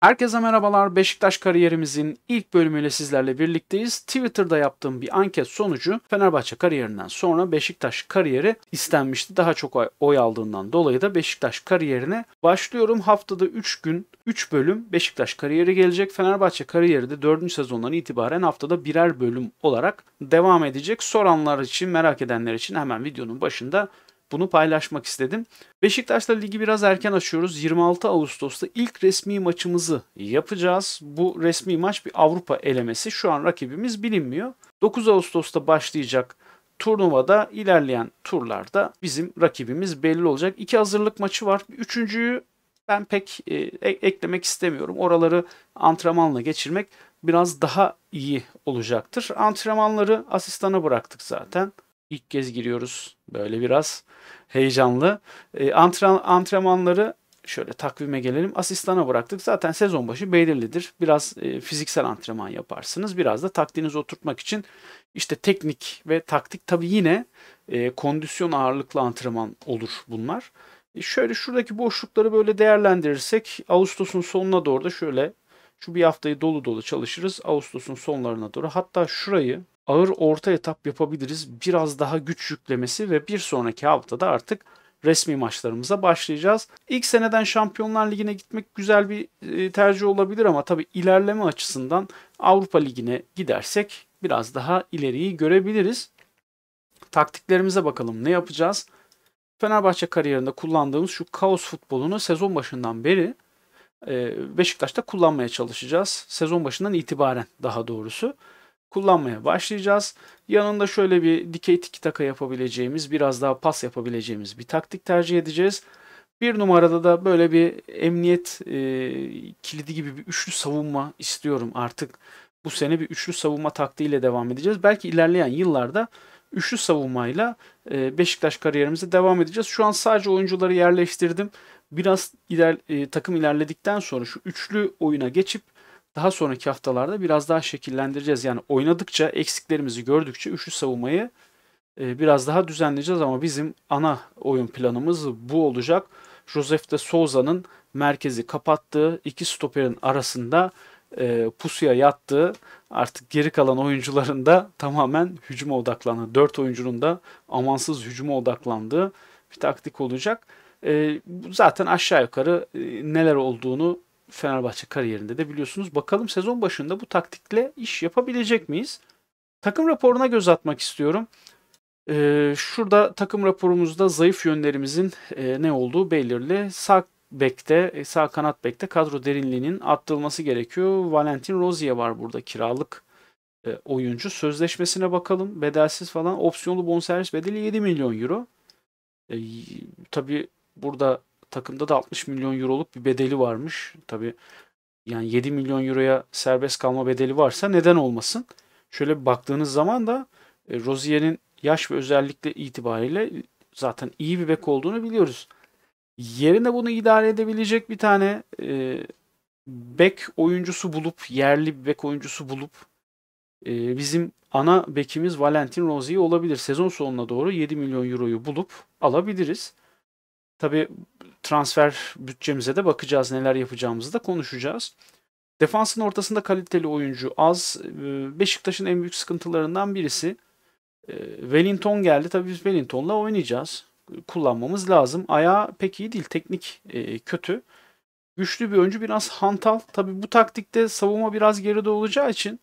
Herkese merhabalar. Beşiktaş kariyerimizin ilk bölümüyle sizlerle birlikteyiz. Twitter'da yaptığım bir anket sonucu Fenerbahçe kariyerinden sonra Beşiktaş kariyeri istenmişti. Daha çok oy aldığından dolayı da Beşiktaş kariyerine başlıyorum. Haftada 3 gün 3 bölüm Beşiktaş kariyeri gelecek. Fenerbahçe kariyeri de 4. sezondan itibaren haftada birer bölüm olarak devam edecek. Soranlar için, merak edenler için hemen videonun başında bunu paylaşmak istedim. Beşiktaş'la ligi biraz erken açıyoruz. 26 Ağustos'ta ilk resmi maçımızı yapacağız. Bu resmi maç bir Avrupa elemesi. Şu an rakibimiz bilinmiyor. 9 Ağustos'ta başlayacak turnuvada ilerleyen turlarda bizim rakibimiz belli olacak. İki hazırlık maçı var. Üçüncüyü ben pek e, eklemek istemiyorum. Oraları antrenmanla geçirmek biraz daha iyi olacaktır. Antrenmanları asistana bıraktık zaten. İlk kez giriyoruz böyle biraz heyecanlı. E, antren, antrenmanları şöyle takvime gelelim. Asistana bıraktık. Zaten sezon başı belirlidir. Biraz e, fiziksel antrenman yaparsınız. Biraz da taktiğinizi oturtmak için işte teknik ve taktik tabii yine e, kondisyon ağırlıklı antrenman olur bunlar. E, şöyle şuradaki boşlukları böyle değerlendirirsek Ağustos'un sonuna doğru da şöyle şu bir haftayı dolu dolu çalışırız. Ağustos'un sonlarına doğru hatta şurayı ağır orta etap yapabiliriz. Biraz daha güç yüklemesi ve bir sonraki haftada artık resmi maçlarımıza başlayacağız. İlk seneden Şampiyonlar Ligi'ne gitmek güzel bir e, tercih olabilir ama tabii ilerleme açısından Avrupa Ligi'ne gidersek biraz daha ileriyi görebiliriz. Taktiklerimize bakalım ne yapacağız? Fenerbahçe kariyerinde kullandığımız şu kaos futbolunu sezon başından beri e, Beşiktaş'ta kullanmaya çalışacağız. Sezon başından itibaren daha doğrusu kullanmaya başlayacağız. Yanında şöyle bir dikey tiki taka yapabileceğimiz, biraz daha pas yapabileceğimiz bir taktik tercih edeceğiz. Bir numarada da böyle bir emniyet e, kilidi gibi bir üçlü savunma istiyorum artık. Bu sene bir üçlü savunma taktiğiyle devam edeceğiz. Belki ilerleyen yıllarda üçlü savunmayla e, Beşiktaş kariyerimize devam edeceğiz. Şu an sadece oyuncuları yerleştirdim. Biraz iler, e, takım ilerledikten sonra şu üçlü oyuna geçip daha sonraki haftalarda biraz daha şekillendireceğiz. Yani oynadıkça eksiklerimizi gördükçe üçlü savunmayı e, biraz daha düzenleyeceğiz ama bizim ana oyun planımız bu olacak. Josef de Souza'nın merkezi kapattığı iki stoperin arasında e, pusuya yattığı artık geri kalan oyuncuların da tamamen hücuma odaklandığı, dört oyuncunun da amansız hücuma odaklandığı bir taktik olacak. E, zaten aşağı yukarı e, neler olduğunu Fenerbahçe kariyerinde de biliyorsunuz. Bakalım sezon başında bu taktikle iş yapabilecek miyiz? Takım raporuna göz atmak istiyorum. Ee, şurada takım raporumuzda zayıf yönlerimizin e, ne olduğu belirli. Sağ bekte, e, sağ kanat bekte kadro derinliğinin arttırılması gerekiyor. Valentin Rozier var burada kiralık e, oyuncu. Sözleşmesine bakalım. Bedelsiz falan. Opsiyonlu bonservis bedeli 7 milyon euro. E, tabii burada takımda da 60 milyon euroluk bir bedeli varmış. Tabi yani 7 milyon euroya serbest kalma bedeli varsa neden olmasın? Şöyle bir baktığınız zaman da e, Rozier'in yaş ve özellikle itibariyle zaten iyi bir bek olduğunu biliyoruz. Yerine bunu idare edebilecek bir tane e, bek oyuncusu bulup, yerli bir bek oyuncusu bulup e, bizim ana bekimiz Valentin Rozier olabilir. Sezon sonuna doğru 7 milyon euroyu bulup alabiliriz. Tabi transfer bütçemize de bakacağız. Neler yapacağımızı da konuşacağız. Defansın ortasında kaliteli oyuncu az. Ee, Beşiktaş'ın en büyük sıkıntılarından birisi. Ee, Wellington geldi. Tabii biz Wellington'la oynayacağız. Kullanmamız lazım. Ayağı pek iyi değil. Teknik e, kötü. Güçlü bir oyuncu biraz hantal. Tabii bu taktikte savunma biraz geride olacağı için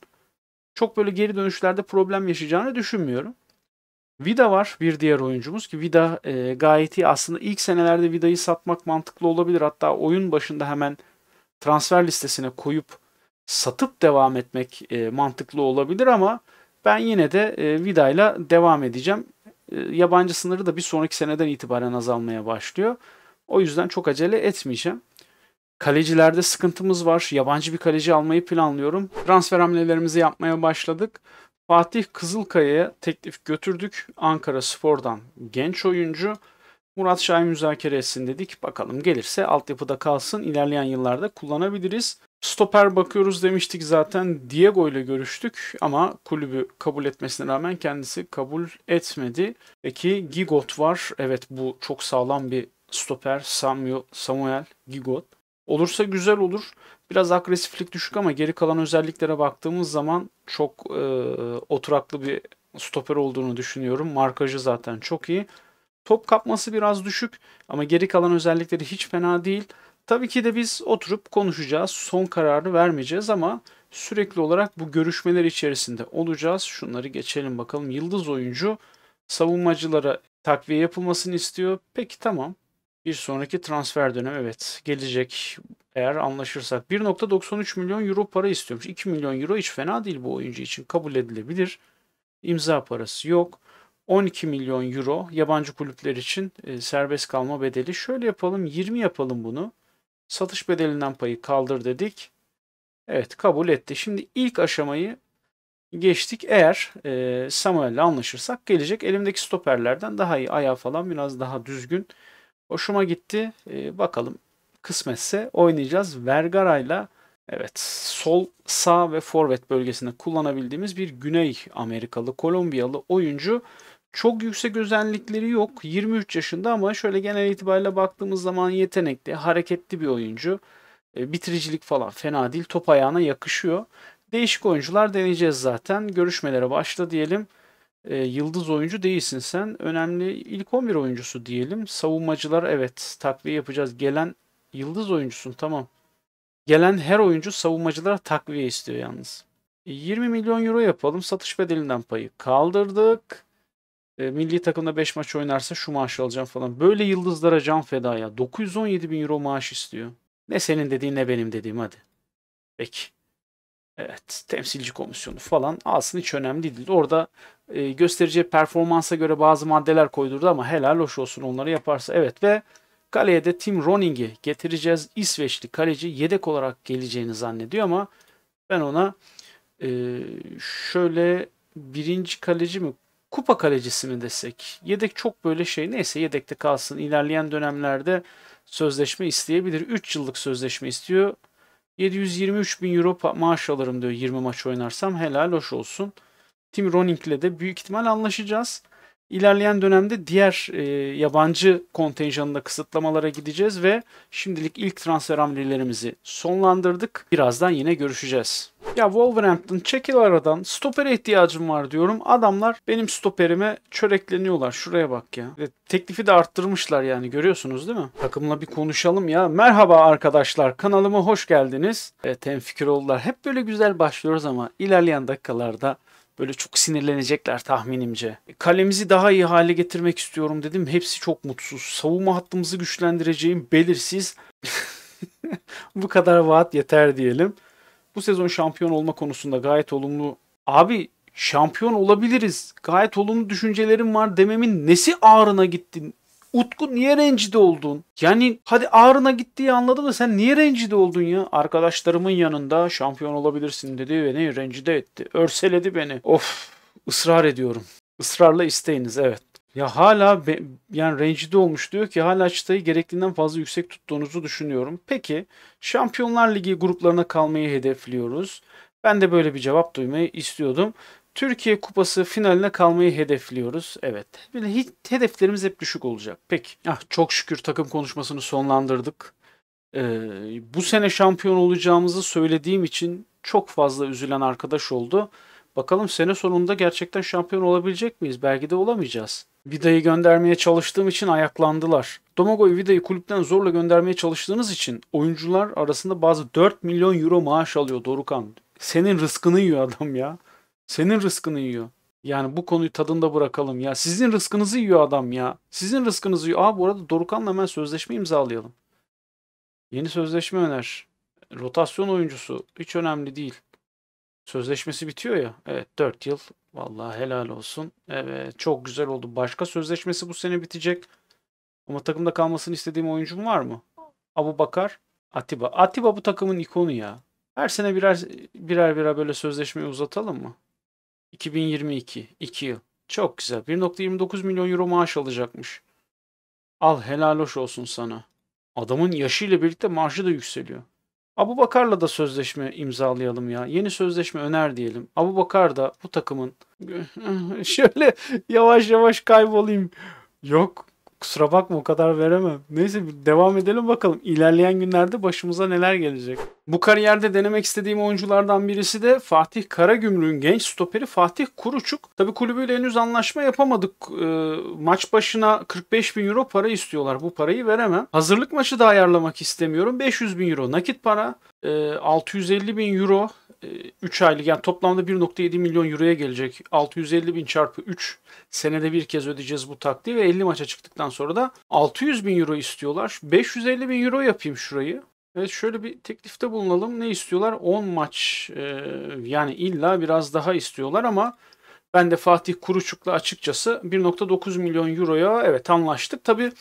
çok böyle geri dönüşlerde problem yaşayacağını düşünmüyorum. Vida var bir diğer oyuncumuz ki Vida e, gayet iyi. Aslında ilk senelerde Vida'yı satmak mantıklı olabilir. Hatta oyun başında hemen transfer listesine koyup satıp devam etmek e, mantıklı olabilir ama ben yine de e, Vida'yla devam edeceğim. E, yabancı sınırı da bir sonraki seneden itibaren azalmaya başlıyor. O yüzden çok acele etmeyeceğim. Kalecilerde sıkıntımız var. Yabancı bir kaleci almayı planlıyorum. Transfer hamlelerimizi yapmaya başladık. Fatih Kızılkaya'ya teklif götürdük. Ankara Spor'dan genç oyuncu. Murat Şahin müzakere etsin dedik. Bakalım gelirse altyapıda kalsın. İlerleyen yıllarda kullanabiliriz. Stoper bakıyoruz demiştik zaten. Diego ile görüştük ama kulübü kabul etmesine rağmen kendisi kabul etmedi. Peki Gigot var. Evet bu çok sağlam bir stoper. Samuel, Samuel Gigot. Olursa güzel olur. Biraz agresiflik düşük ama geri kalan özelliklere baktığımız zaman çok e, oturaklı bir stoper olduğunu düşünüyorum. Markajı zaten çok iyi. Top kapması biraz düşük ama geri kalan özellikleri hiç fena değil. Tabii ki de biz oturup konuşacağız. Son kararı vermeyeceğiz ama sürekli olarak bu görüşmeler içerisinde olacağız. Şunları geçelim bakalım. Yıldız oyuncu savunmacılara takviye yapılmasını istiyor. Peki tamam. Bir sonraki transfer dönemi evet gelecek eğer anlaşırsak. 1.93 milyon euro para istiyormuş. 2 milyon euro hiç fena değil bu oyuncu için kabul edilebilir. İmza parası yok. 12 milyon euro yabancı kulüpler için e, serbest kalma bedeli. Şöyle yapalım 20 yapalım bunu. Satış bedelinden payı kaldır dedik. Evet kabul etti. Şimdi ilk aşamayı geçtik. Eğer e, Samuel ile anlaşırsak gelecek. Elimdeki stoperlerden daha iyi. Ayağı falan biraz daha düzgün. Hoşuma gitti. E, bakalım kısmetse oynayacağız. Vergara ile evet sol, sağ ve forvet bölgesinde kullanabildiğimiz bir Güney Amerikalı, Kolombiyalı oyuncu. Çok yüksek özellikleri yok. 23 yaşında ama şöyle genel itibariyle baktığımız zaman yetenekli, hareketli bir oyuncu. E, bitiricilik falan fena değil. Top ayağına yakışıyor. Değişik oyuncular deneyeceğiz zaten. Görüşmelere başla diyelim. E, yıldız oyuncu değilsin sen. Önemli ilk 11 oyuncusu diyelim. Savunmacılar evet takviye yapacağız. Gelen yıldız oyuncusun tamam. Gelen her oyuncu savunmacılara takviye istiyor yalnız. 20 e, milyon euro yapalım. Satış bedelinden payı kaldırdık. E, milli takımda 5 maç oynarsa şu maaş alacağım falan. Böyle yıldızlara can feda ya. 917 bin euro maaş istiyor. Ne senin dediğin ne benim dediğim hadi. Peki. Evet temsilci komisyonu falan alsın hiç önemli değil. Orada e, göstereceği performansa göre bazı maddeler koydurdu ama helal hoş olsun onları yaparsa. Evet ve kaleye de Tim Roning'i getireceğiz. İsveçli kaleci yedek olarak geleceğini zannediyor ama ben ona e, şöyle birinci kaleci mi kupa kalecisi mi desek? Yedek çok böyle şey neyse yedekte kalsın. İlerleyen dönemlerde sözleşme isteyebilir. 3 yıllık sözleşme istiyor. 723 bin euro maaş alırım diyor 20 maç oynarsam. Helal hoş olsun. Tim Roning ile de büyük ihtimal anlaşacağız. İlerleyen dönemde diğer e, yabancı kontenjanında kısıtlamalara gideceğiz ve şimdilik ilk transfer hamlelerimizi sonlandırdık. Birazdan yine görüşeceğiz. Ya Wolverhampton çekil aradan stopere ihtiyacım var diyorum. Adamlar benim stoperime çörekleniyorlar. Şuraya bak ya. Ve teklifi de arttırmışlar yani görüyorsunuz değil mi? Takımla bir konuşalım ya. Merhaba arkadaşlar kanalıma hoş geldiniz. Evet hem fikir oldular. Hep böyle güzel başlıyoruz ama ilerleyen dakikalarda Böyle çok sinirlenecekler tahminimce. Kalemizi daha iyi hale getirmek istiyorum dedim. Hepsi çok mutsuz. Savunma hattımızı güçlendireceğim belirsiz. Bu kadar vaat yeter diyelim. Bu sezon şampiyon olma konusunda gayet olumlu. Abi şampiyon olabiliriz. Gayet olumlu düşüncelerim var dememin nesi ağrına gittin? Utku niye rencide oldun? Yani hadi ağrına gittiği anladım da sen niye rencide oldun ya? Arkadaşlarımın yanında şampiyon olabilirsin dedi ve beni rencide etti. Örseledi beni. Of ısrar ediyorum. Israrla isteyiniz evet. Ya hala be, yani rencide olmuş diyor ki hala çıtayı gerektiğinden fazla yüksek tuttuğunuzu düşünüyorum. Peki Şampiyonlar Ligi gruplarına kalmayı hedefliyoruz. Ben de böyle bir cevap duymayı istiyordum. Türkiye Kupası finaline kalmayı hedefliyoruz. Evet. Böyle hiç, hedeflerimiz hep düşük olacak. Peki. Ah, çok şükür takım konuşmasını sonlandırdık. Ee, bu sene şampiyon olacağımızı söylediğim için çok fazla üzülen arkadaş oldu. Bakalım sene sonunda gerçekten şampiyon olabilecek miyiz? Belki de olamayacağız. Vida'yı göndermeye çalıştığım için ayaklandılar. Domagoy Vida'yı kulüpten zorla göndermeye çalıştığınız için oyuncular arasında bazı 4 milyon euro maaş alıyor Dorukan. Senin rızkını yiyor adam ya. Senin rızkını yiyor. Yani bu konuyu tadında bırakalım ya. Sizin rızkınızı yiyor adam ya. Sizin rızkınızı yiyor. Aa bu arada Dorukan'la hemen sözleşme imzalayalım. Yeni sözleşme öner. Rotasyon oyuncusu. Hiç önemli değil. Sözleşmesi bitiyor ya. Evet 4 yıl. Vallahi helal olsun. Evet çok güzel oldu. Başka sözleşmesi bu sene bitecek. Ama takımda kalmasını istediğim oyuncum var mı? Abu Bakar, Atiba. Atiba bu takımın ikonu ya. Her sene birer birer birer böyle sözleşmeyi uzatalım mı? 2022. 2 yıl. Çok güzel. 1.29 milyon euro maaş alacakmış. Al helal hoş olsun sana. Adamın yaşıyla birlikte maaşı da yükseliyor. Abu Bakar'la da sözleşme imzalayalım ya. Yeni sözleşme öner diyelim. Abu Bakar da bu takımın şöyle yavaş yavaş kaybolayım. Yok Kusura bakma o kadar veremem. Neyse devam edelim bakalım. İlerleyen günlerde başımıza neler gelecek. Bu kariyerde denemek istediğim oyunculardan birisi de Fatih Karagümrük'ün genç stoperi Fatih Kuruçuk. Tabi kulübüyle henüz anlaşma yapamadık. E, maç başına 45 bin euro para istiyorlar. Bu parayı veremem. Hazırlık maçı da ayarlamak istemiyorum. 500 bin euro nakit para. E, 650 bin euro 3 e, aylık yani toplamda 1.7 milyon euroya gelecek. 650 bin çarpı 3 senede bir kez ödeyeceğiz bu taktiği ve 50 maça çıktıktan sonra da 600 bin euro istiyorlar. 550 bin euro yapayım şurayı. Evet şöyle bir teklifte bulunalım. Ne istiyorlar? 10 maç e, yani illa biraz daha istiyorlar ama ben de Fatih Kuruçuk'la açıkçası 1.9 milyon euroya evet anlaştık. Tabi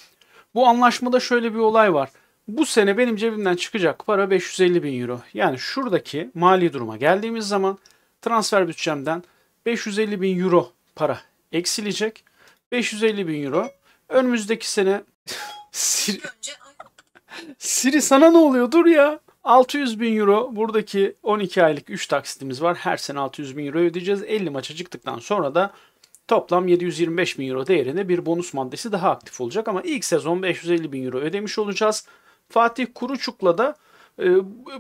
bu anlaşmada şöyle bir olay var. Bu sene benim cebimden çıkacak para 550 bin euro. Yani şuradaki mali duruma geldiğimiz zaman transfer bütçemden 550 bin euro para eksilecek. 550 bin euro. Önümüzdeki sene Siri... Siri sana ne oluyor? Dur ya. 600 bin euro buradaki 12 aylık 3 taksitimiz var. Her sene 600 bin euro ödeyeceğiz. 50 maça çıktıktan sonra da toplam 725 bin euro değerinde bir bonus maddesi daha aktif olacak. Ama ilk sezon 550 bin euro ödemiş olacağız. Fatih Kuruçuk'la da e,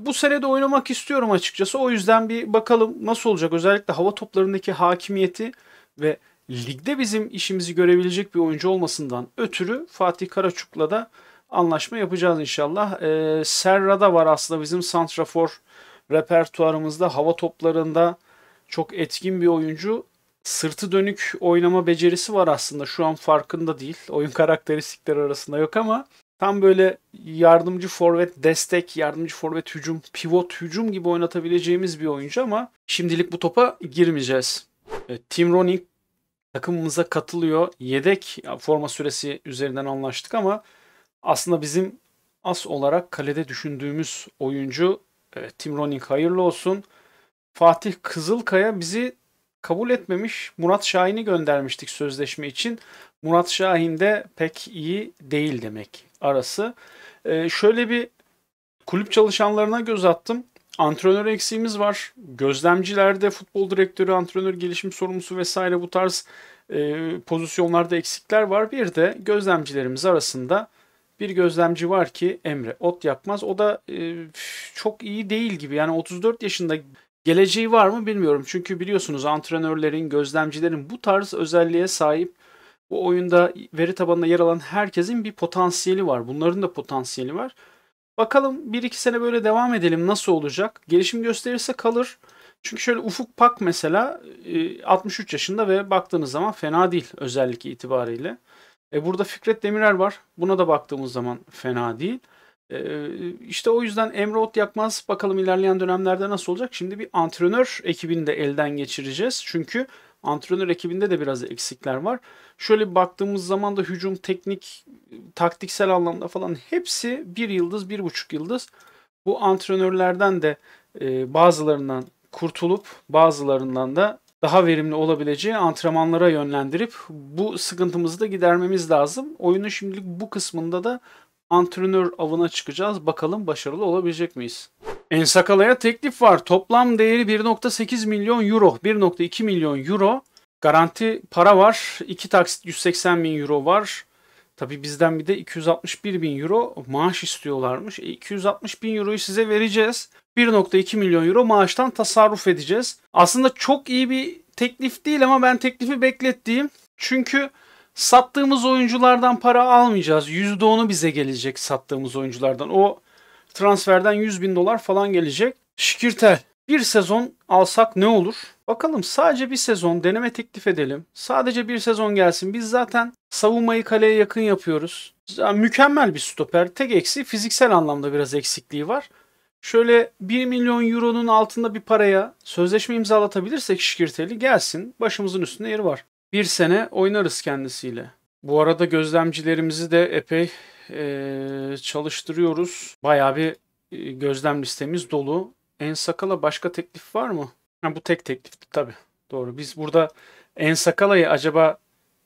bu sene de oynamak istiyorum açıkçası. O yüzden bir bakalım nasıl olacak. Özellikle hava toplarındaki hakimiyeti ve ligde bizim işimizi görebilecek bir oyuncu olmasından ötürü Fatih Karaçuk'la da anlaşma yapacağız inşallah. E, Serra'da var aslında bizim santrafor repertuarımızda hava toplarında çok etkin bir oyuncu. Sırtı dönük oynama becerisi var aslında. Şu an farkında değil. Oyun karakteristikleri arasında yok ama tam böyle yardımcı forvet destek, yardımcı forvet hücum, pivot hücum gibi oynatabileceğimiz bir oyuncu ama şimdilik bu topa girmeyeceğiz. Evet, Tim Roning takımımıza katılıyor. Yedek forma süresi üzerinden anlaştık ama aslında bizim as olarak kalede düşündüğümüz oyuncu Tim Roning hayırlı olsun. Fatih Kızılkaya bizi kabul etmemiş. Murat Şahin'i göndermiştik sözleşme için. Murat Şahin de pek iyi değil demek arası. Ee, şöyle bir kulüp çalışanlarına göz attım. Antrenör eksiğimiz var. Gözlemcilerde futbol direktörü, antrenör gelişim sorumlusu vesaire bu tarz e, pozisyonlarda eksikler var. Bir de gözlemcilerimiz arasında bir gözlemci var ki Emre Ot Yakmaz. O da e, çok iyi değil gibi. Yani 34 yaşında geleceği var mı bilmiyorum. Çünkü biliyorsunuz antrenörlerin, gözlemcilerin bu tarz özelliğe sahip bu oyunda veri tabanında yer alan herkesin bir potansiyeli var. Bunların da potansiyeli var. Bakalım 1-2 sene böyle devam edelim nasıl olacak? Gelişim gösterirse kalır. Çünkü şöyle Ufuk Pak mesela 63 yaşında ve baktığınız zaman fena değil özellik itibariyle. E burada Fikret Demirer var. Buna da baktığımız zaman fena değil. E, işte o yüzden Emre Ot Yakmaz bakalım ilerleyen dönemlerde nasıl olacak. Şimdi bir antrenör ekibini de elden geçireceğiz. Çünkü antrenör ekibinde de biraz eksikler var. Şöyle baktığımız zaman da hücum, teknik, taktiksel anlamda falan hepsi bir yıldız, bir buçuk yıldız. Bu antrenörlerden de e, bazılarından kurtulup bazılarından da daha verimli olabileceği antrenmanlara yönlendirip bu sıkıntımızı da gidermemiz lazım. Oyunun şimdilik bu kısmında da antrenör avına çıkacağız. Bakalım başarılı olabilecek miyiz? Ensakala'ya teklif var. Toplam değeri 1.8 milyon euro. 1.2 milyon euro. Garanti para var. 2 taksit 180 bin euro var. Tabi bizden bir de 261 bin euro maaş istiyorlarmış. E, 260 bin euroyu size vereceğiz. 1.2 milyon euro maaştan tasarruf edeceğiz. Aslında çok iyi bir teklif değil ama ben teklifi beklettiğim. Çünkü sattığımız oyunculardan para almayacağız. %10'u bize gelecek sattığımız oyunculardan. O transferden 100 bin dolar falan gelecek. Şikirtel. Bir sezon alsak ne olur? Bakalım sadece bir sezon deneme teklif edelim. Sadece bir sezon gelsin. Biz zaten savunmayı kaleye yakın yapıyoruz. Yani mükemmel bir stoper. Tek eksi fiziksel anlamda biraz eksikliği var. Şöyle 1 milyon euronun altında bir paraya sözleşme imzalatabilirsek şikirteli gelsin. Başımızın üstünde yeri var. Bir sene oynarız kendisiyle. Bu arada gözlemcilerimizi de epey e, çalıştırıyoruz. Bayağı bir e, gözlem listemiz dolu. En Sakala başka teklif var mı? Ha, bu tek teklifti tabii. Doğru. Biz burada En Sakala'yı acaba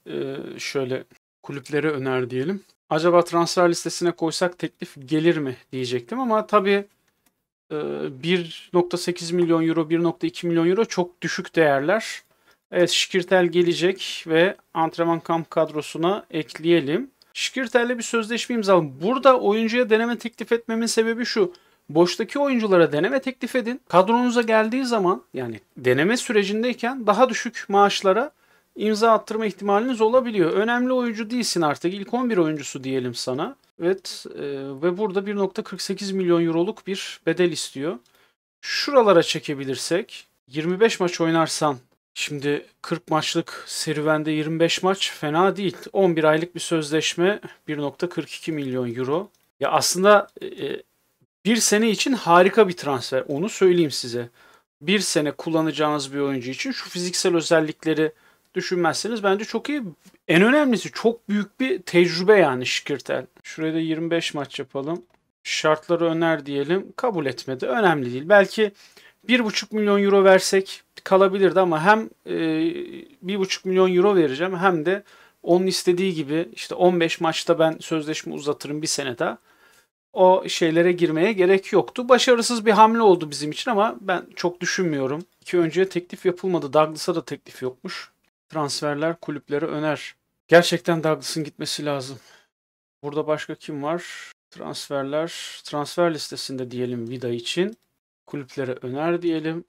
e, şöyle kulüplere öner diyelim. Acaba transfer listesine koysak teklif gelir mi diyecektim ama tabii 1.8 milyon euro, 1.2 milyon euro çok düşük değerler. Evet Şikirtel gelecek ve antrenman kamp kadrosuna ekleyelim. Şikirtel'le bir sözleşme imzaladım. Burada oyuncuya deneme teklif etmemin sebebi şu. Boştaki oyunculara deneme teklif edin. Kadronuza geldiği zaman yani deneme sürecindeyken daha düşük maaşlara imza attırma ihtimaliniz olabiliyor. Önemli oyuncu değilsin artık. İlk 11 oyuncusu diyelim sana. Evet e, ve burada 1.48 milyon euroluk bir bedel istiyor. Şuralara çekebilirsek 25 maç oynarsan şimdi 40 maçlık serüvende 25 maç fena değil. 11 aylık bir sözleşme 1.42 milyon euro. Ya aslında e, bir sene için harika bir transfer. Onu söyleyeyim size. Bir sene kullanacağınız bir oyuncu için şu fiziksel özellikleri düşünmezseniz bence çok iyi. En önemlisi çok büyük bir tecrübe yani Şikirtel. Şuraya da 25 maç yapalım. Şartları öner diyelim. Kabul etmedi. Önemli değil. Belki 1,5 milyon euro versek kalabilirdi ama hem e, 1,5 milyon euro vereceğim hem de onun istediği gibi işte 15 maçta ben sözleşme uzatırım bir sene daha. O şeylere girmeye gerek yoktu. Başarısız bir hamle oldu bizim için ama ben çok düşünmüyorum. İki önceye teklif yapılmadı. Douglas'a da teklif yokmuş. Transferler kulüplere öner. Gerçekten Douglas'ın gitmesi lazım. Burada başka kim var? Transferler, transfer listesinde diyelim Vida için. Kulüplere öner diyelim.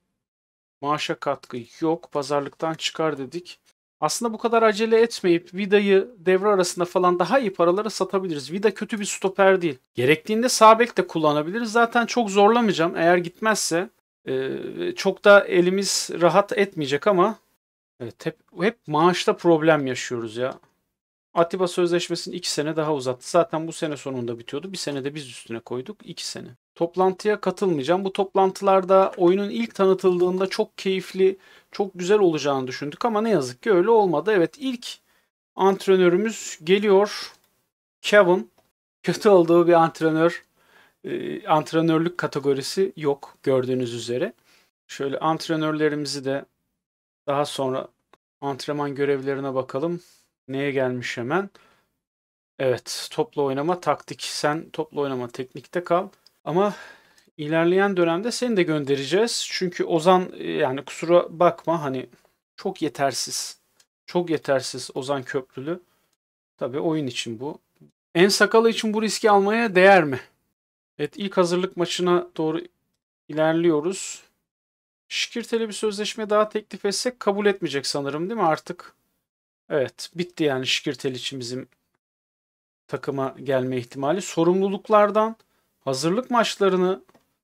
Maaşa katkı yok. Pazarlıktan çıkar dedik. Aslında bu kadar acele etmeyip Vida'yı devre arasında falan daha iyi paralara satabiliriz. Vida kötü bir stoper değil. Gerektiğinde sağ bek de kullanabiliriz. Zaten çok zorlamayacağım. Eğer gitmezse e, çok da elimiz rahat etmeyecek ama evet hep, hep maaşta problem yaşıyoruz ya. Atiba sözleşmesini 2 sene daha uzattı. Zaten bu sene sonunda bitiyordu. Bir sene de biz üstüne koyduk. 2 sene. Toplantıya katılmayacağım. Bu toplantılarda oyunun ilk tanıtıldığında çok keyifli, çok güzel olacağını düşündük ama ne yazık ki öyle olmadı. Evet ilk antrenörümüz geliyor. Kevin. Kötü olduğu bir antrenör. E, antrenörlük kategorisi yok gördüğünüz üzere. Şöyle antrenörlerimizi de daha sonra antrenman görevlerine bakalım. Neye gelmiş hemen? Evet, toplu oynama taktik. Sen toplu oynama teknikte kal. Ama ilerleyen dönemde seni de göndereceğiz. Çünkü Ozan yani kusura bakma hani çok yetersiz. Çok yetersiz Ozan Köprülü. Tabii oyun için bu. En sakalı için bu riski almaya değer mi? Evet ilk hazırlık maçına doğru ilerliyoruz. Şikirteli bir sözleşme daha teklif etsek kabul etmeyecek sanırım değil mi artık? Evet bitti yani Şikirtel için bizim takıma gelme ihtimali. Sorumluluklardan hazırlık maçlarını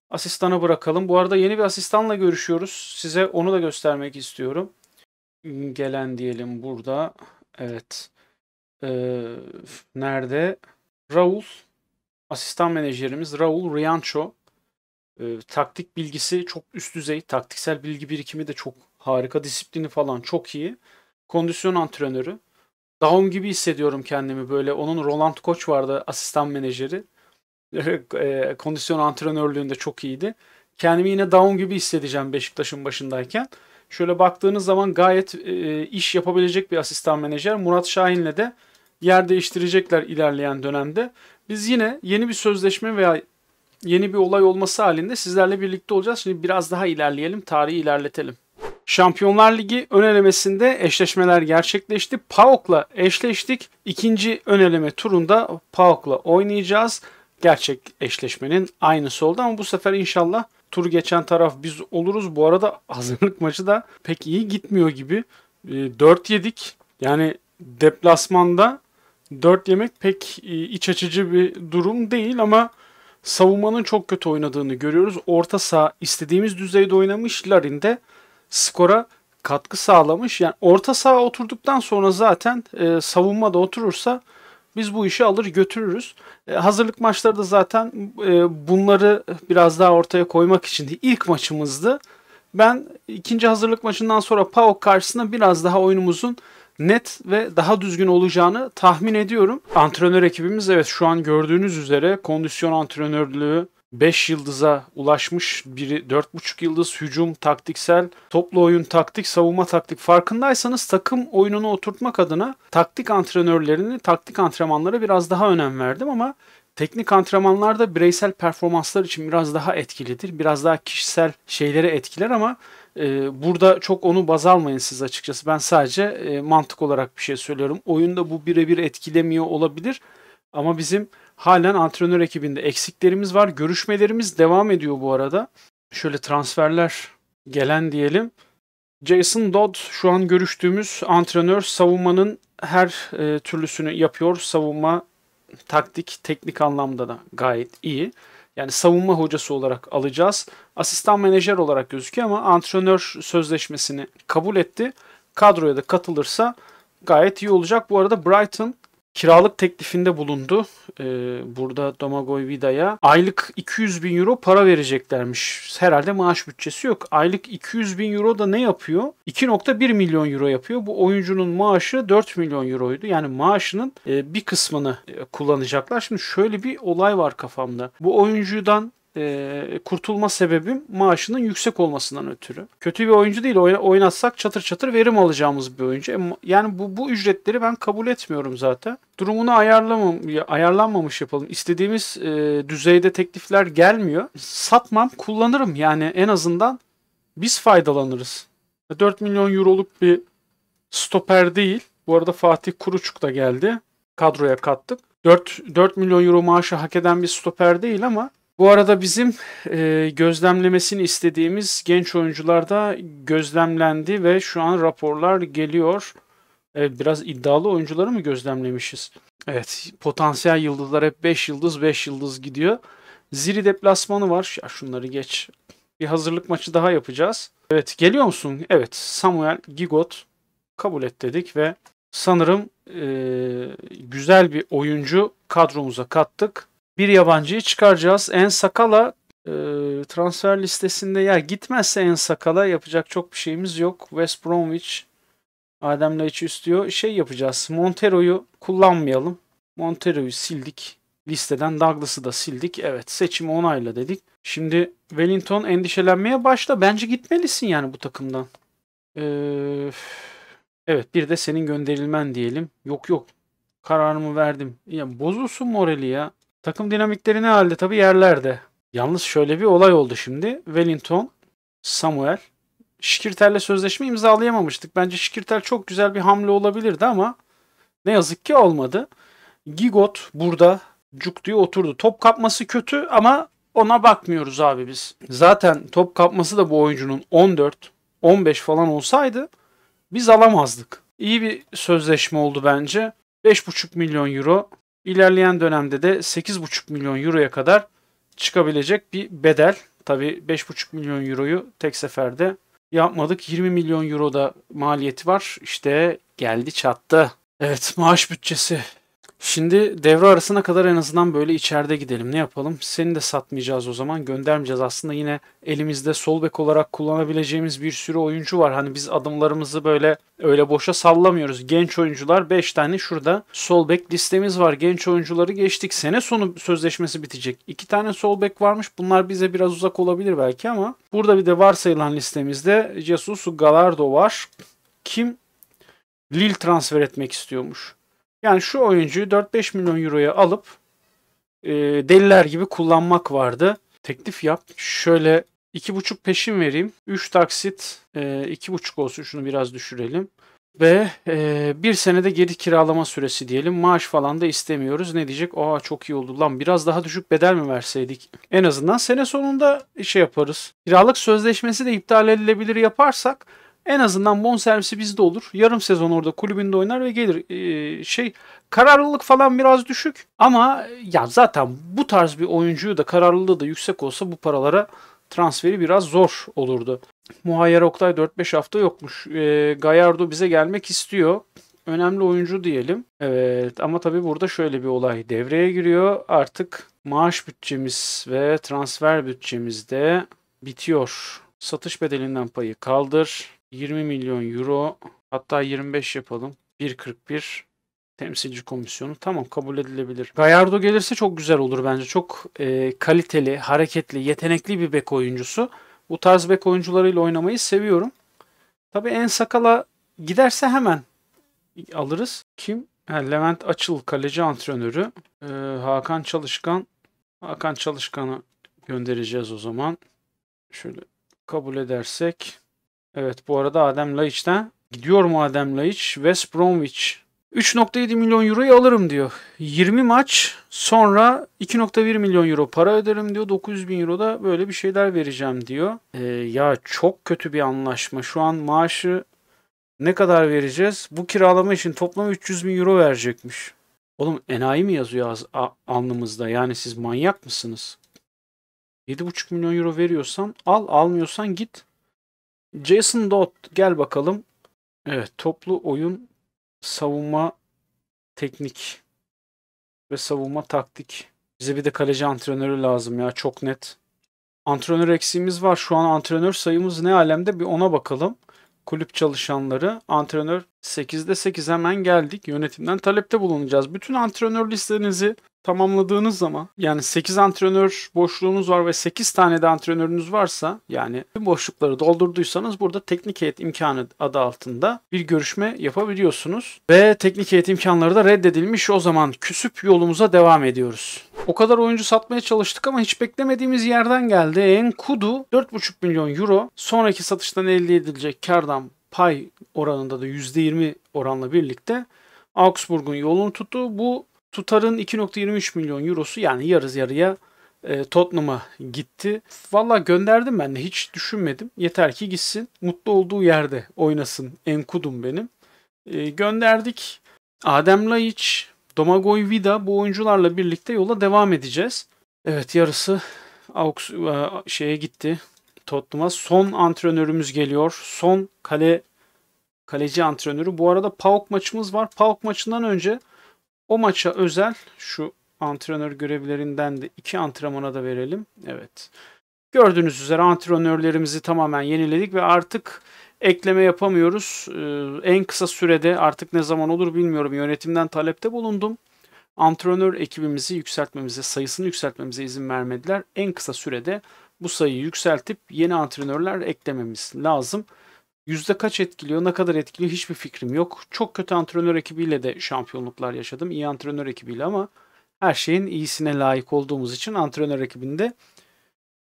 asistana bırakalım. Bu arada yeni bir asistanla görüşüyoruz. Size onu da göstermek istiyorum. Gelen diyelim burada. Evet. Ee, nerede? Raul. Asistan menajerimiz Raul Riancho. Ee, taktik bilgisi çok üst düzey. Taktiksel bilgi birikimi de çok harika. Disiplini falan çok iyi kondisyon antrenörü. Daum gibi hissediyorum kendimi böyle. Onun Roland Koç vardı asistan menajeri. E, kondisyon antrenörlüğünde çok iyiydi. Kendimi yine Daum gibi hissedeceğim Beşiktaş'ın başındayken. Şöyle baktığınız zaman gayet e, iş yapabilecek bir asistan menajer. Murat Şahin'le de yer değiştirecekler ilerleyen dönemde. Biz yine yeni bir sözleşme veya yeni bir olay olması halinde sizlerle birlikte olacağız. Şimdi biraz daha ilerleyelim, tarihi ilerletelim. Şampiyonlar Ligi ön elemesinde eşleşmeler gerçekleşti. PAOK'la eşleştik. İkinci ön eleme turunda PAOK'la oynayacağız. Gerçek eşleşmenin aynısı oldu ama bu sefer inşallah tur geçen taraf biz oluruz. Bu arada hazırlık maçı da pek iyi gitmiyor gibi. 4 ee, yedik. Yani deplasmanda 4 yemek pek e, iç açıcı bir durum değil ama savunmanın çok kötü oynadığını görüyoruz. Orta saha istediğimiz düzeyde oynamış. Larin de skora katkı sağlamış. Yani orta saha oturduktan sonra zaten e, savunma da oturursa biz bu işi alır götürürüz. E, hazırlık maçları da zaten e, bunları biraz daha ortaya koymak için ilk maçımızdı. Ben ikinci hazırlık maçından sonra PAOK karşısında biraz daha oyunumuzun net ve daha düzgün olacağını tahmin ediyorum. Antrenör ekibimiz evet şu an gördüğünüz üzere kondisyon antrenörlüğü, 5 yıldıza ulaşmış biri 4,5 yıldız hücum taktiksel toplu oyun taktik savunma taktik farkındaysanız takım oyununu oturtmak adına taktik antrenörlerini taktik antrenmanlara biraz daha önem verdim ama teknik antrenmanlar da bireysel performanslar için biraz daha etkilidir biraz daha kişisel şeylere etkiler ama e, burada çok onu baz almayın siz açıkçası. Ben sadece e, mantık olarak bir şey söylüyorum. Oyunda bu birebir etkilemiyor olabilir. Ama bizim halen antrenör ekibinde eksiklerimiz var. Görüşmelerimiz devam ediyor bu arada. Şöyle transferler gelen diyelim. Jason Dodd şu an görüştüğümüz antrenör savunmanın her e, türlüsünü yapıyor. Savunma taktik, teknik anlamda da gayet iyi. Yani savunma hocası olarak alacağız. Asistan menajer olarak gözüküyor ama antrenör sözleşmesini kabul etti. Kadroya da katılırsa gayet iyi olacak. Bu arada Brighton kiralık teklifinde bulundu. Ee, burada Domagoj Vida'ya aylık 200 bin euro para vereceklermiş. Herhalde maaş bütçesi yok. Aylık 200 bin euro da ne yapıyor? 2.1 milyon euro yapıyor. Bu oyuncunun maaşı 4 milyon euroydu. Yani maaşının e, bir kısmını e, kullanacaklar. Şimdi şöyle bir olay var kafamda. Bu oyuncudan e, kurtulma sebebim maaşının yüksek olmasından ötürü. Kötü bir oyuncu değil. Oynatsak çatır çatır verim alacağımız bir oyuncu. E, yani bu, bu ücretleri ben kabul etmiyorum zaten. Durumunu ayarlamam, ayarlanmamış yapalım. İstediğimiz e, düzeyde teklifler gelmiyor. Satmam, kullanırım. Yani en azından biz faydalanırız. 4 milyon euroluk bir stoper değil. Bu arada Fatih Kuruçuk da geldi. Kadroya kattık. 4, 4 milyon euro maaşı hak eden bir stoper değil ama bu arada bizim e, gözlemlemesini istediğimiz genç oyuncular da gözlemlendi ve şu an raporlar geliyor. Evet, biraz iddialı oyuncuları mı gözlemlemişiz? Evet potansiyel yıldızlar hep 5 yıldız 5 yıldız gidiyor. Ziri deplasmanı var. Ya şunları geç. Bir hazırlık maçı daha yapacağız. Evet geliyor musun? Evet Samuel Gigot kabul et dedik ve sanırım e, güzel bir oyuncu kadromuza kattık bir yabancıyı çıkaracağız. En Sakala e, transfer listesinde ya gitmezse En Sakala yapacak çok bir şeyimiz yok. West Bromwich Adem Laiç'i istiyor. Şey yapacağız. Montero'yu kullanmayalım. Montero'yu sildik. Listeden Douglas'ı da sildik. Evet seçimi onayla dedik. Şimdi Wellington endişelenmeye başla. Bence gitmelisin yani bu takımdan. Ee, evet bir de senin gönderilmen diyelim. Yok yok kararımı verdim. Ya bozulsun morali ya. Takım dinamikleri ne halde? Tabii yerlerde. Yalnız şöyle bir olay oldu şimdi. Wellington, Samuel. Şikirtel'le sözleşme imzalayamamıştık. Bence Şikirtel çok güzel bir hamle olabilirdi ama ne yazık ki olmadı. Gigot burada cuk diye oturdu. Top kapması kötü ama ona bakmıyoruz abi biz. Zaten top kapması da bu oyuncunun 14, 15 falan olsaydı biz alamazdık. İyi bir sözleşme oldu bence. 5,5 milyon euro İlerleyen dönemde de 8,5 milyon euroya kadar çıkabilecek bir bedel. Tabi 5,5 milyon euroyu tek seferde yapmadık. 20 milyon euro da maliyeti var. İşte geldi çattı. Evet maaş bütçesi Şimdi devre arasına kadar en azından böyle içeride gidelim. Ne yapalım? Seni de satmayacağız o zaman. Göndermeyeceğiz. Aslında yine elimizde sol bek olarak kullanabileceğimiz bir sürü oyuncu var. Hani biz adımlarımızı böyle öyle boşa sallamıyoruz. Genç oyuncular 5 tane şurada sol bek listemiz var. Genç oyuncuları geçtik. Sene sonu sözleşmesi bitecek. 2 tane sol bek varmış. Bunlar bize biraz uzak olabilir belki ama burada bir de varsayılan listemizde Jesus Galardo var. Kim Lille transfer etmek istiyormuş. Yani şu oyuncuyu 4-5 milyon euroya alıp e, deliler gibi kullanmak vardı. Teklif yap. Şöyle 2,5 peşin vereyim. 3 taksit e, 2,5 olsun. Şunu biraz düşürelim. Ve e, bir senede geri kiralama süresi diyelim. Maaş falan da istemiyoruz. Ne diyecek? Aa çok iyi oldu lan. Biraz daha düşük bedel mi verseydik? En azından sene sonunda şey yaparız. Kiralık sözleşmesi de iptal edilebilir yaparsak en azından bon servisi bizde olur. Yarım sezon orada kulübünde oynar ve gelir. Ee, şey kararlılık falan biraz düşük ama ya zaten bu tarz bir oyuncuyu da kararlılığı da yüksek olsa bu paralara transferi biraz zor olurdu. Muhayyer Oktay 4-5 hafta yokmuş. E, Gallardo bize gelmek istiyor. Önemli oyuncu diyelim. Evet ama tabii burada şöyle bir olay devreye giriyor. Artık maaş bütçemiz ve transfer bütçemiz de bitiyor. Satış bedelinden payı kaldır. 20 milyon euro hatta 25 yapalım. 1.41 temsilci komisyonu tamam kabul edilebilir. Gallardo gelirse çok güzel olur bence. Çok e, kaliteli, hareketli, yetenekli bir bek oyuncusu. Bu tarz bek oyuncularıyla oynamayı seviyorum. Tabii en sakala giderse hemen alırız. Kim? Ha, Levent Açıl kaleci antrenörü. Ee, Hakan Çalışkan. Hakan Çalışkan'ı göndereceğiz o zaman. Şöyle kabul edersek Evet bu arada Adem Laiç'ten gidiyor mu Adem Laiç? West Bromwich 3.7 milyon euroyu alırım diyor. 20 maç sonra 2.1 milyon euro para öderim diyor. 900 bin euro da böyle bir şeyler vereceğim diyor. Ee, ya çok kötü bir anlaşma. Şu an maaşı ne kadar vereceğiz? Bu kiralama için toplam 300 bin euro verecekmiş. Oğlum enayi mi yazıyor az, alnımızda? Yani siz manyak mısınız? 7,5 milyon euro veriyorsan al, almıyorsan git. Jason Dodd gel bakalım. Evet toplu oyun savunma teknik ve savunma taktik. Bize bir de kaleci antrenörü lazım ya çok net. Antrenör eksiğimiz var. Şu an antrenör sayımız ne alemde bir ona bakalım. Kulüp çalışanları, antrenör 8'de 8 hemen geldik. Yönetimden talepte bulunacağız. Bütün antrenör listenizi tamamladığınız zaman yani 8 antrenör boşluğunuz var ve 8 tane de antrenörünüz varsa yani tüm boşlukları doldurduysanız burada teknik heyet imkanı adı altında bir görüşme yapabiliyorsunuz. Ve teknik heyet imkanları da reddedilmiş o zaman küsüp yolumuza devam ediyoruz. O kadar oyuncu satmaya çalıştık ama hiç beklemediğimiz yerden geldi. Enkudu 4,5 milyon euro sonraki satıştan elde edilecek kardan pay oranında da %20 oranla birlikte Augsburg'un yolunu tuttu. Bu tutarın 2.23 milyon eurosu yani yarız yarıya e, Tottenham'a gitti. Valla gönderdim ben de hiç düşünmedim. Yeter ki gitsin. Mutlu olduğu yerde oynasın. Enkudum benim. E, gönderdik. Adem Laiç, Domagoj Vida bu oyuncularla birlikte yola devam edeceğiz. Evet yarısı Aux e, şeye gitti. Tottenham'a son antrenörümüz geliyor. Son kale kaleci antrenörü. Bu arada PAOK maçımız var. PAOK maçından önce o maça özel şu antrenör görevlerinden de iki antrenmana da verelim. Evet. Gördüğünüz üzere antrenörlerimizi tamamen yeniledik ve artık ekleme yapamıyoruz. Ee, en kısa sürede artık ne zaman olur bilmiyorum. Yönetimden talepte bulundum. Antrenör ekibimizi yükseltmemize, sayısını yükseltmemize izin vermediler. En kısa sürede bu sayıyı yükseltip yeni antrenörler eklememiz lazım. Yüzde kaç etkiliyor, ne kadar etkiliyor hiçbir fikrim yok. Çok kötü antrenör ekibiyle de şampiyonluklar yaşadım. İyi antrenör ekibiyle ama her şeyin iyisine layık olduğumuz için antrenör ekibinde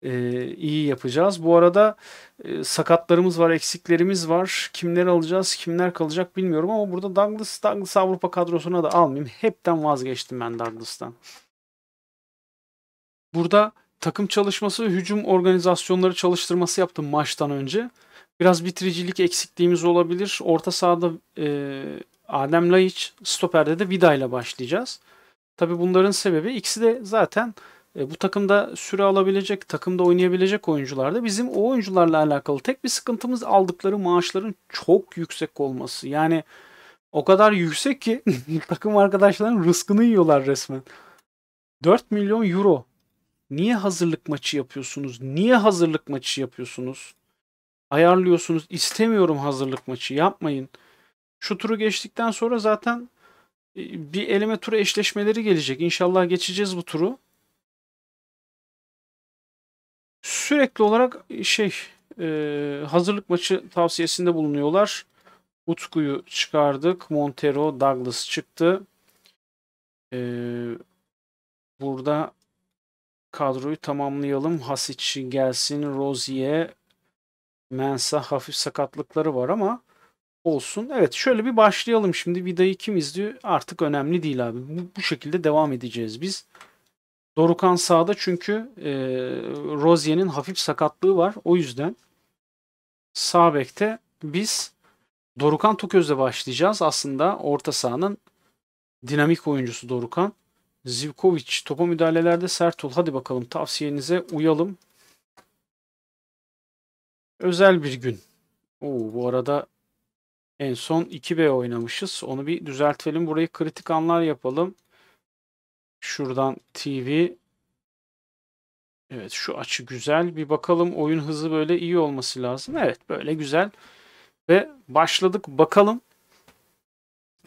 e, iyi yapacağız. Bu arada e, sakatlarımız var, eksiklerimiz var. Kimleri alacağız, kimler kalacak bilmiyorum ama burada Douglas, Douglas Avrupa kadrosuna da almayayım. Hepten vazgeçtim ben Douglas'tan. Burada takım çalışması hücum organizasyonları çalıştırması yaptım maçtan önce. Biraz bitiricilik eksikliğimiz olabilir. Orta sahada e, Adem Laiç, stoperde de Vida ile başlayacağız. Tabi bunların sebebi ikisi de zaten e, bu takımda süre alabilecek, takımda oynayabilecek oyunculardı. Bizim o oyuncularla alakalı tek bir sıkıntımız aldıkları maaşların çok yüksek olması. Yani o kadar yüksek ki takım arkadaşların rızkını yiyorlar resmen. 4 milyon euro. Niye hazırlık maçı yapıyorsunuz? Niye hazırlık maçı yapıyorsunuz? Ayarlıyorsunuz. İstemiyorum hazırlık maçı yapmayın. Şu turu geçtikten sonra zaten e, bir eleme turu eşleşmeleri gelecek. İnşallah geçeceğiz bu turu. Sürekli olarak e, şey e, hazırlık maçı tavsiyesinde bulunuyorlar. Utku'yu çıkardık. Montero, Douglas çıktı. Ee, burada kadroyu tamamlayalım. Hasic gelsin. Rozier, Mensa hafif sakatlıkları var ama olsun. Evet şöyle bir başlayalım şimdi. Vida'yı kim izliyor artık önemli değil abi. Bu, bu şekilde devam edeceğiz biz. Dorukan sağda çünkü e, Rozier'in hafif sakatlığı var. O yüzden sağ bekte biz Dorukan Toköz'le başlayacağız. Aslında orta sahanın dinamik oyuncusu Dorukan. Zivkovic topa müdahalelerde sert ol. Hadi bakalım tavsiyenize uyalım. Özel bir gün. Oo, bu arada en son 2B oynamışız. Onu bir düzeltelim. Burayı kritik anlar yapalım. Şuradan TV. Evet şu açı güzel. Bir bakalım oyun hızı böyle iyi olması lazım. Evet böyle güzel. Ve başladık. Bakalım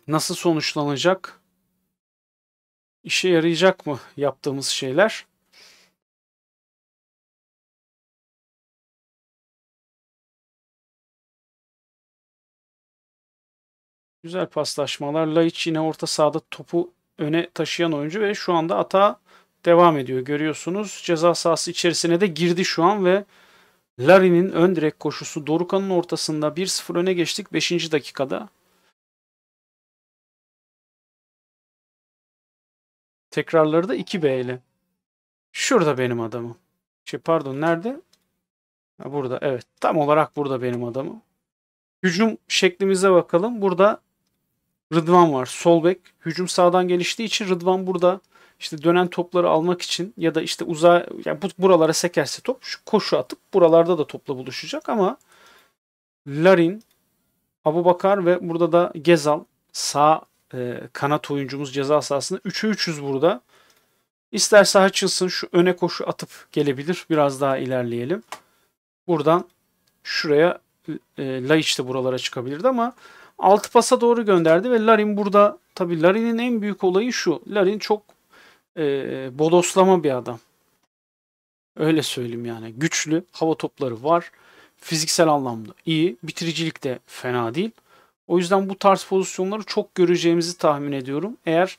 nasıl sonuçlanacak? İşe yarayacak mı yaptığımız şeyler? Güzel paslaşmalar. Laiç yine orta sahada topu öne taşıyan oyuncu ve şu anda ata devam ediyor. Görüyorsunuz ceza sahası içerisine de girdi şu an ve Larin'in ön direk koşusu Dorukan'ın ortasında 1-0 öne geçtik 5. dakikada. Tekrarları da 2B ile. Şurada benim adamım. Şey pardon nerede? Burada evet. Tam olarak burada benim adamım. Hücum şeklimize bakalım. Burada Rıdvan var. Sol bek. Hücum sağdan geliştiği için Rıdvan burada işte dönen topları almak için ya da işte uzağa yani bu buralara sekerse top şu koşu atıp buralarda da topla buluşacak ama Larin, Abu Bakar ve burada da Gezal sağ e, kanat oyuncumuz ceza sahasında 3'e 300 burada. İsterse açılsın şu öne koşu atıp gelebilir. Biraz daha ilerleyelim. Buradan şuraya e, Laiç de buralara çıkabilirdi ama altı pasa doğru gönderdi ve Larin burada tabii Larin'in en büyük olayı şu. Larin çok e, bodoslama bir adam. Öyle söyleyeyim yani. Güçlü, hava topları var. Fiziksel anlamda iyi. Bitiricilik de fena değil. O yüzden bu tarz pozisyonları çok göreceğimizi tahmin ediyorum. Eğer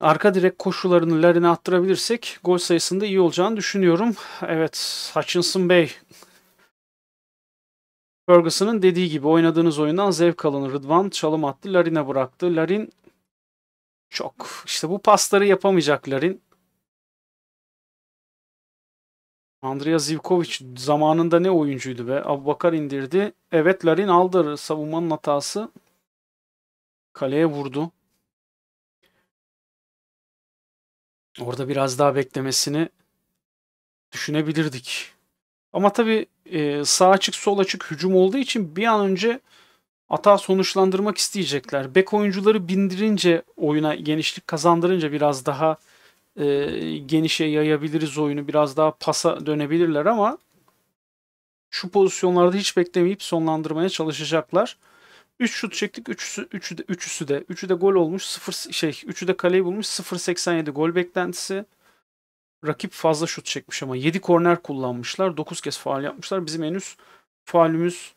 arka direk koşularını Larin'e attırabilirsek gol sayısında iyi olacağını düşünüyorum. Evet Hutchinson Bey Ferguson'ın dediği gibi oynadığınız oyundan zevk alın. Rıdvan çalım attı. Larin'e bıraktı. Larin çok işte bu pasları yapamayacak Larin. Andrea Zivkovic zamanında ne oyuncuydu be. Abubakar indirdi. Evet Larin aldı savunmanın hatası. Kaleye vurdu. Orada biraz daha beklemesini düşünebilirdik. Ama tabii e, sağ açık sol açık hücum olduğu için bir an önce hata sonuçlandırmak isteyecekler. Bek oyuncuları bindirince oyuna genişlik kazandırınca biraz daha e, genişe yayabiliriz oyunu. Biraz daha pasa dönebilirler ama şu pozisyonlarda hiç beklemeyip sonlandırmaya çalışacaklar. 3 şut çektik. 3'üsü, 3'ü de, 3'üsü de, 3'ü de gol olmuş. 0 şey, 3'ü de kaleyi bulmuş. 0.87 gol beklentisi. Rakip fazla şut çekmiş ama 7 korner kullanmışlar. 9 kez faal yapmışlar. Bizim henüz faalimiz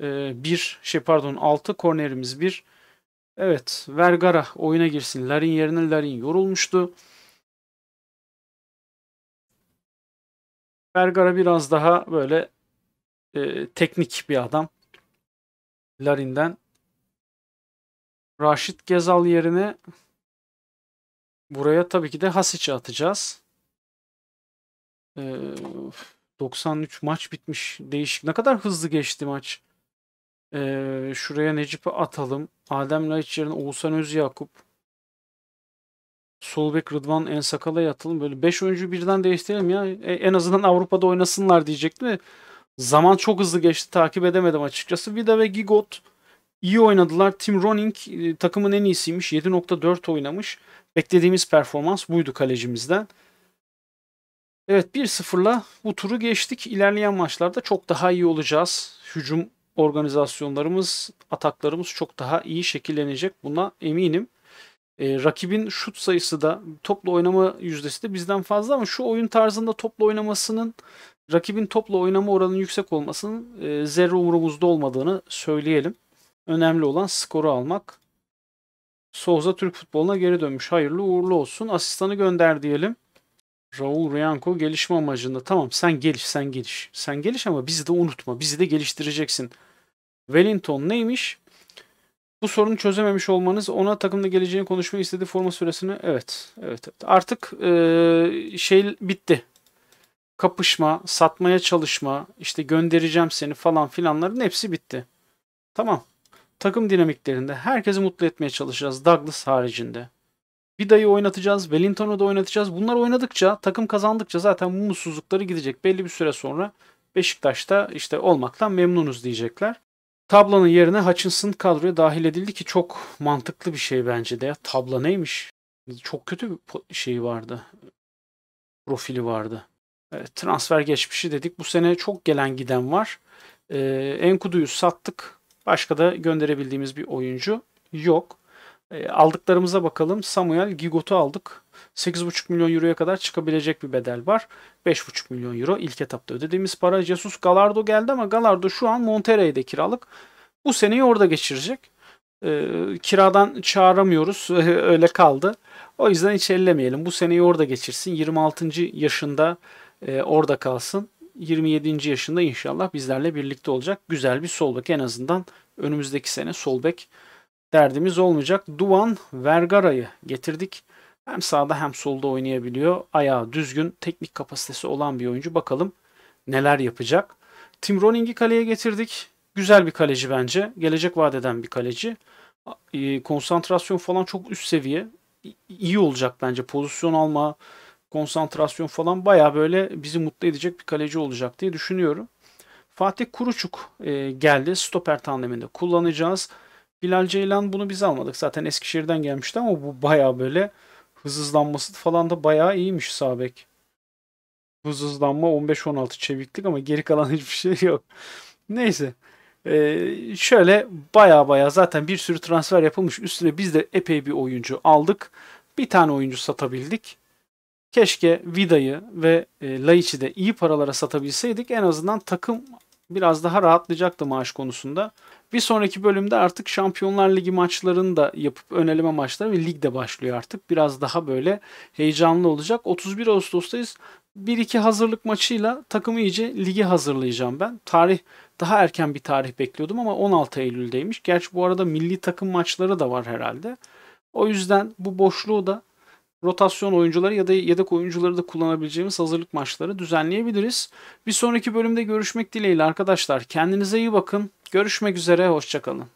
e, bir şey pardon 6 kornerimiz bir. Evet Vergara oyuna girsin. Larin yerine Larin yorulmuştu. Vergara biraz daha böyle e, teknik bir adam. Larin'den. Raşit Gezal yerine buraya tabii ki de Hasic'i atacağız. Ee, 93 maç bitmiş. Değişik. Ne kadar hızlı geçti maç. Ee, şuraya Necip'i atalım. Adem Laiç yerine Oğuzhan Özyakup. Solbek Rıdvan Ensakal'a atalım. Böyle 5 oyuncu birden değiştirelim ya. E, en azından Avrupa'da oynasınlar diyecektim? Zaman çok hızlı geçti. Takip edemedim açıkçası. Vida ve Gigot iyi oynadılar. Tim Ronning e, takımın en iyisiymiş. 7.4 oynamış. Beklediğimiz performans buydu kalecimizden. Evet 1-0'la bu turu geçtik. İlerleyen maçlarda çok daha iyi olacağız. Hücum organizasyonlarımız, ataklarımız çok daha iyi şekillenecek. Buna eminim. E, rakibin şut sayısı da topla oynama yüzdesi de bizden fazla ama şu oyun tarzında topla oynamasının rakibin topla oynama oranının yüksek olmasının e, zerre umurumuzda olmadığını söyleyelim. Önemli olan skoru almak. Souza Türk futboluna geri dönmüş. Hayırlı uğurlu olsun. Asistanı gönder diyelim. Raul Rianco gelişme amacında. Tamam sen geliş sen geliş. Sen geliş ama bizi de unutma. Bizi de geliştireceksin. Wellington neymiş? Bu sorunu çözememiş olmanız ona takımda geleceğini konuşmayı istediği forma süresini evet evet, evet. artık e, şey bitti. Kapışma, satmaya çalışma, işte göndereceğim seni falan filanların hepsi bitti. Tamam. Takım dinamiklerinde herkesi mutlu etmeye çalışacağız Douglas haricinde. Vida'yı oynatacağız, Wellington'u da oynatacağız. Bunlar oynadıkça, takım kazandıkça zaten bu mutsuzlukları gidecek. Belli bir süre sonra Beşiktaş'ta işte olmaktan memnunuz diyecekler. Tabla'nın yerine Hutchinson kadroya dahil edildi ki çok mantıklı bir şey bence de. Tabla neymiş? Çok kötü bir şeyi vardı. Profili vardı. Evet, transfer geçmişi dedik. Bu sene çok gelen giden var. Ee, Enkudu'yu sattık. Başka da gönderebildiğimiz bir oyuncu yok. E, aldıklarımıza bakalım. Samuel Gigot'u aldık. 8,5 milyon euroya kadar çıkabilecek bir bedel var. 5,5 milyon euro ilk etapta ödediğimiz para. Jesus Galardo geldi ama Galardo şu an Monterrey'de kiralık. Bu seneyi orada geçirecek. E, kiradan çağıramıyoruz. Öyle kaldı. O yüzden hiç ellemeyelim. Bu seneyi orada geçirsin. 26. yaşında e, orada kalsın. 27. yaşında inşallah bizlerle birlikte olacak. Güzel bir sol bek en azından önümüzdeki sene sol bek derdimiz olmayacak. Duvan Vergara'yı getirdik. Hem sağda hem solda oynayabiliyor. Ayağı düzgün, teknik kapasitesi olan bir oyuncu. Bakalım neler yapacak. Tim Rolling'i kaleye getirdik. Güzel bir kaleci bence. Gelecek vadeden bir kaleci. E, konsantrasyon falan çok üst seviye. İyi olacak bence. Pozisyon alma, konsantrasyon falan baya böyle bizi mutlu edecek bir kaleci olacak diye düşünüyorum. Fatih Kuruçuk e, geldi. Stoper tandeminde kullanacağız. Bilal Ceylan bunu biz almadık. Zaten Eskişehir'den gelmişti ama bu baya böyle hız hızlanması falan da baya iyiymiş Sabek. Hız hızlanma 15-16 çeviklik ama geri kalan hiçbir şey yok. Neyse. Ee, şöyle baya baya zaten bir sürü transfer yapılmış. Üstüne biz de epey bir oyuncu aldık. Bir tane oyuncu satabildik. Keşke Vida'yı ve e, Laiç'i de iyi paralara satabilseydik. En azından takım biraz daha rahatlayacaktı maaş konusunda. Bir sonraki bölümde artık Şampiyonlar Ligi maçlarını da yapıp öneleme maçları ve lig de başlıyor artık. Biraz daha böyle heyecanlı olacak. 31 Ağustos'tayız. 1-2 hazırlık maçıyla takımı iyice ligi hazırlayacağım ben. Tarih daha erken bir tarih bekliyordum ama 16 Eylül'deymiş. Gerçi bu arada milli takım maçları da var herhalde. O yüzden bu boşluğu da rotasyon oyuncuları ya da yedek oyuncuları da kullanabileceğimiz hazırlık maçları düzenleyebiliriz. Bir sonraki bölümde görüşmek dileğiyle arkadaşlar. Kendinize iyi bakın. Görüşmek üzere. Hoşçakalın.